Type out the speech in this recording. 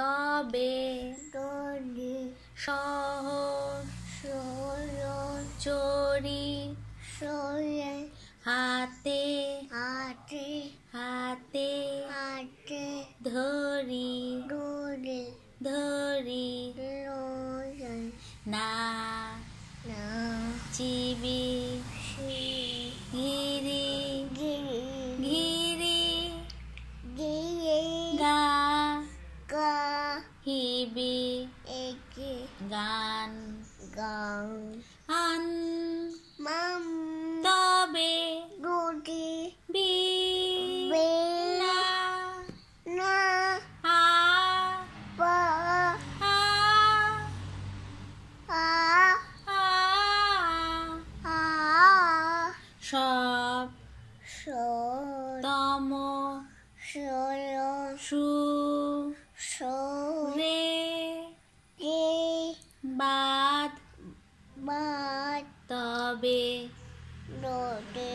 তবে সহ চরি সরে হাতে হাতে হাতে হাতে ধরি ধরি না না চিবি হিবি গান। গাং আন মাম। তবে দড়ি বি না। না। আ। পা। আ। আ। আ। সব সর। তম সর। সু bird. The bee. No, the